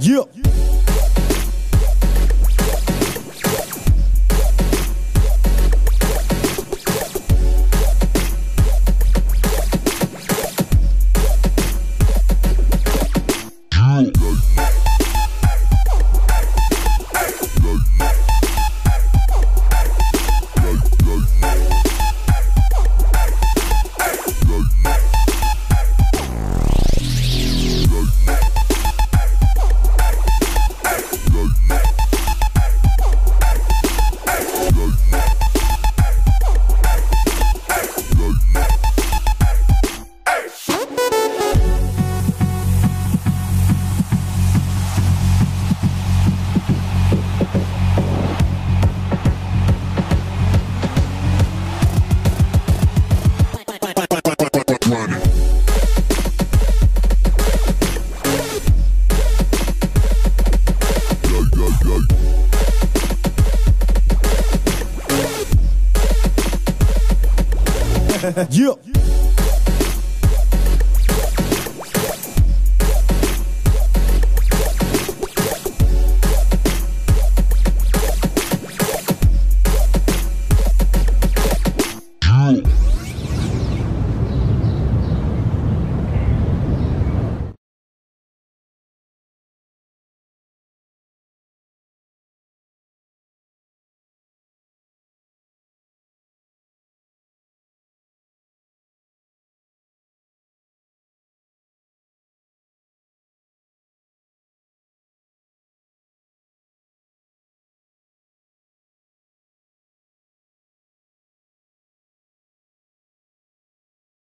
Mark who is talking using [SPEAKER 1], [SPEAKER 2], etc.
[SPEAKER 1] yeah. Yeah.